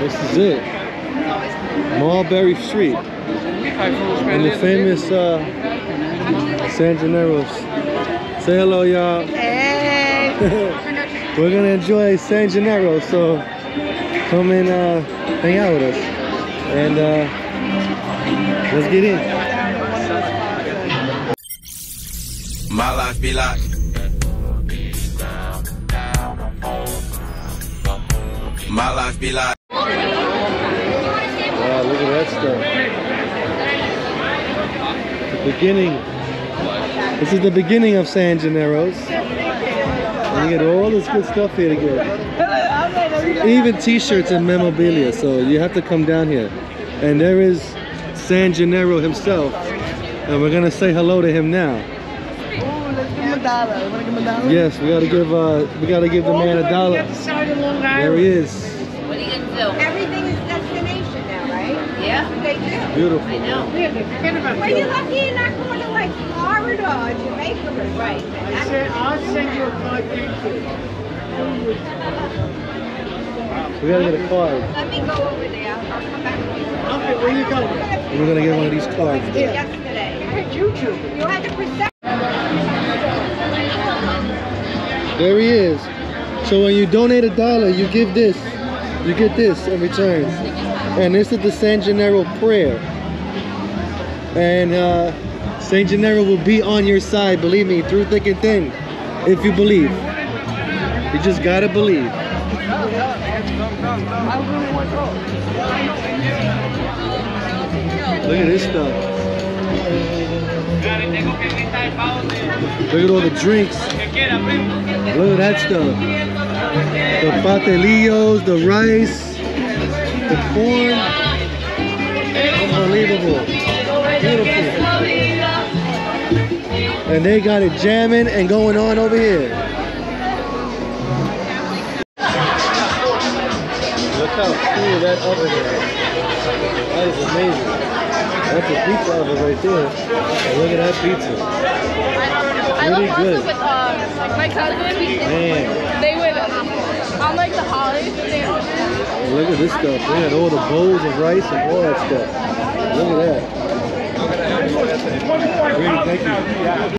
This is it. Mulberry Street. And the famous uh, San Gennaro's. Say hello, y'all. Hey. We're gonna enjoy San Gennaro, so come and uh, hang out with us. And uh, let's get in. My life be like. My life be like. Wow, look at that stuff. The beginning. This is the beginning of San Gennaro's. And you get all this good stuff here to get. Even t-shirts and memorabilia, so you have to come down here. And there is San Gennaro himself. And we're gonna say hello to him now. Let's give him a dollar. You wanna give him a dollar? Yes, we gotta give uh we gotta give the man a dollar. There he is. What are you gonna do? Everything is destination now, right? Yeah, They do. Beautiful. I know. Well, you're lucky you're not going to like Florida or Jamaica or right. I'll send you a card. We gotta get a card. Let me go over there. I'll come back. Okay, where you going? We're gonna get one of these cards. there. Yesterday. Hey, Choo-choo. You had to present. There he is. So when you donate a dollar, you give this. You get this in return. And this is the San Gennaro prayer. And uh, San Gennaro will be on your side, believe me, through thick and thin, if you believe. You just gotta believe. Look at this stuff. Look at all the drinks. Look at that stuff. The patelillos, the rice, the corn. Unbelievable. Beautiful. And they got it jamming and going on over here. Look how cool that oven is. That is amazing. That's a pizza oven right there. And look at that pizza. I love Really pasta good. with um, like my cousin. Man. They would on like the holidays. They would look at this stuff. They had all the bowls of rice and all that stuff. Look at that. Great, thank you.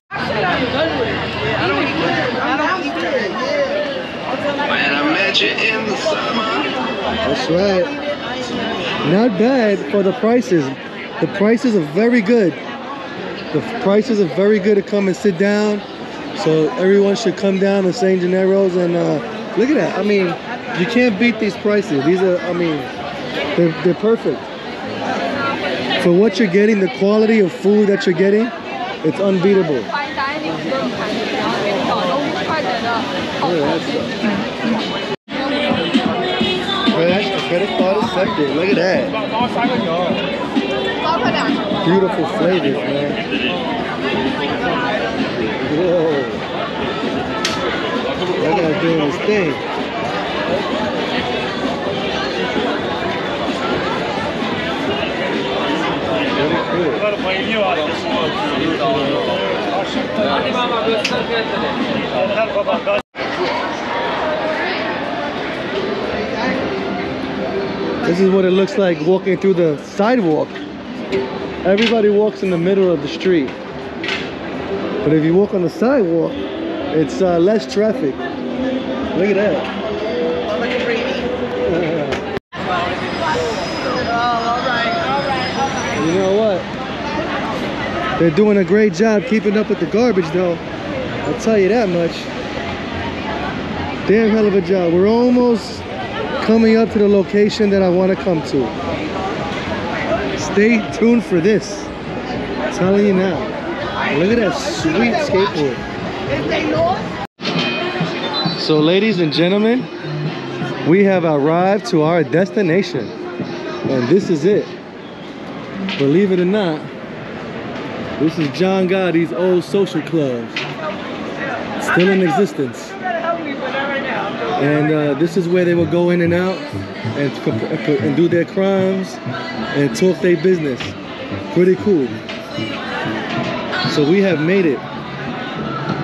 Man, I met you in the summer. That's right. Not bad for the prices. The prices are very good. The prices are very good to come and sit down. So everyone should come down to St. Gennaro's and uh, look at that. I mean, you can't beat these prices. These are, I mean, they're, they're perfect. For what you're getting, the quality of food that you're getting, it's unbeatable. Credit, card. Look at that. Beautiful flavors, man. Whoa. That guy's doing his thing. Very cool. This is what it looks like walking through the sidewalk. Everybody walks in the middle of the street. But if you walk on the sidewalk, it's uh, less traffic. Look at that. You know what? They're doing a great job keeping up with the garbage though. I'll tell you that much. Damn hell of a job. We're almost coming up to the location that I want to come to. Stay tuned for this. I'm telling you now. Look at that sweet skateboard. So ladies and gentlemen, we have arrived to our destination. And this is it. Believe it or not, this is John Gotti's old social club. Still in existence. And uh, this is where they would go in and out and, and do their crimes and talk their business. Pretty cool. So we have made it.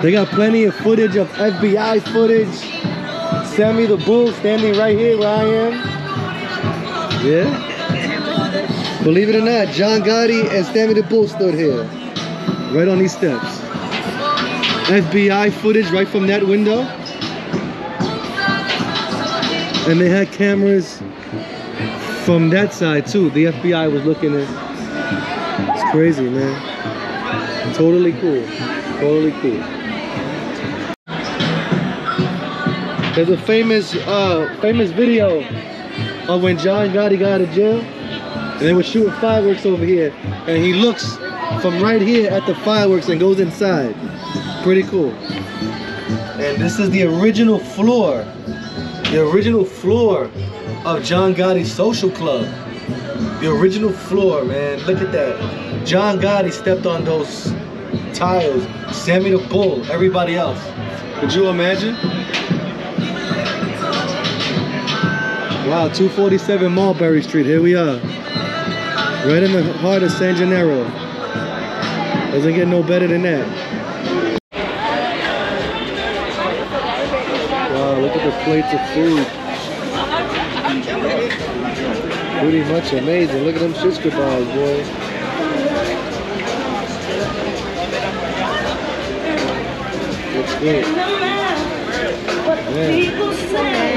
They got plenty of footage of FBI footage. Sammy the Bull standing right here where I am. Yeah. Believe it or not, John Gotti and Sammy the Bull stood here. Right on these steps. FBI footage right from that window. And they had cameras from that side too. The FBI was looking at. It's crazy, man. Totally cool. Totally cool. There's a famous, uh, famous video of when John Gotti got out of jail, and they were shooting fireworks over here, and he looks from right here at the fireworks and goes inside. Pretty cool. And this is the original floor, the original floor of John Gotti's social club. The original floor, man. Look at that. John Gotti stepped on those tiles. Sammy the Bull, everybody else. Could you imagine? Wow, 247 Mulberry Street. Here we are. Right in the heart of San Gennaro. Doesn't get no better than that. Wow, look at the plates of food. Pretty much amazing. Look at them shish kebabs, boy. Looks good.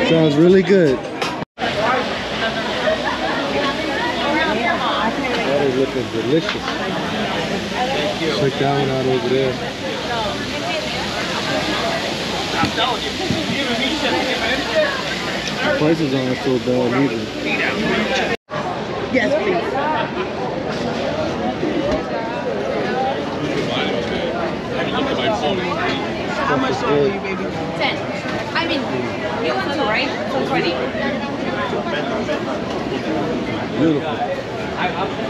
Sounds really good. That is looking delicious. Check that one out over there. The prices aren't so bad either. Yes, please. How much oil you, baby? Ten. I mean, you want to, right? So twenty. Beautiful.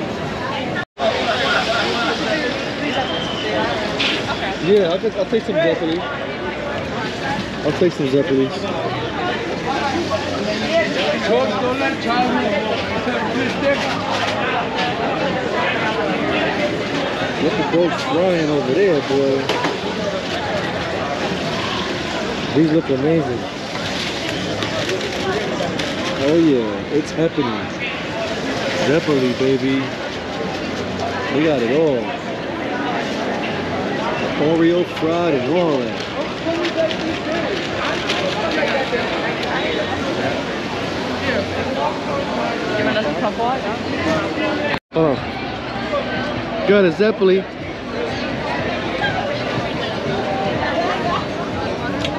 Yeah, I'll, take- I'll take some Zeppelin. I'll take some Zeppelin. Look at those flying over there, boy. These look amazing. Oh yeah, it's happening. Zeppelin, baby. We got it all. Oreo fried and all that. Oh. Got a Zeppelin.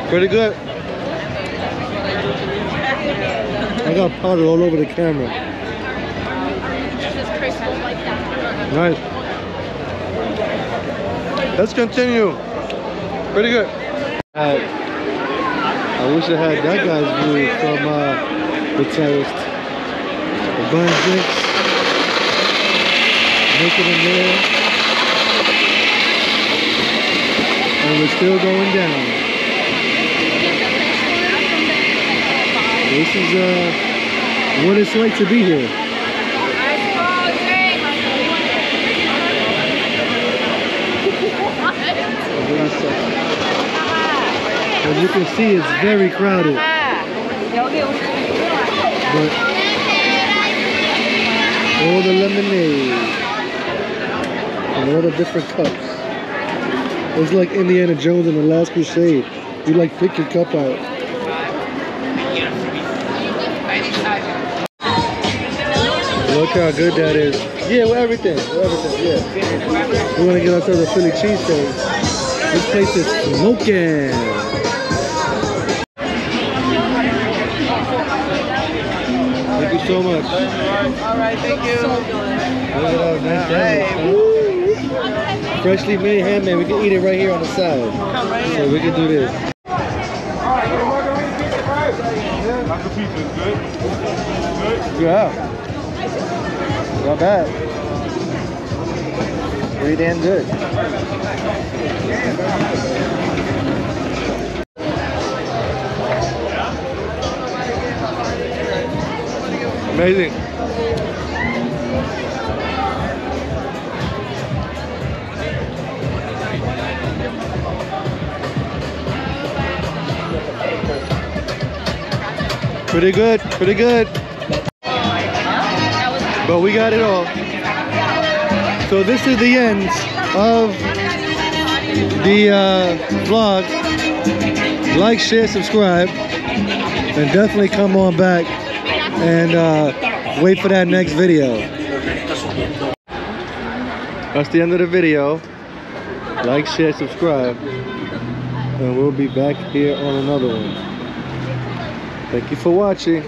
Pretty good. I got powder all over the camera. Nice. Let's continue. Pretty good. Uh, I wish I had that guy's view from uh, the. The bun. Make it in there. And we're still going down. This is uh, what it's like to be here. As you can see, it's very crowded. But all the lemonade and all the different cups. It's like Indiana Jones in the Last Crusade. You like pick your cup out. Look how good that is. Yeah, with everything. Everything, yeah. We want to get ourselves a Philly cheesesteak. This place is smoking. Thank you so much. All right, thank you. Look at all nice sandwich. Freshly made handmade. We can eat it right here on the side. Come right So here. we can do this. Yeah. Not bad. Pretty damn good. Amazing. Pretty good, pretty good. But we got it all. So this is the end of the uh, vlog. Like, share, subscribe, and definitely come on back and uh, wait for that next video. That's the end of the video. Like, share, subscribe, and we'll be back here on another one. Thank you for watching.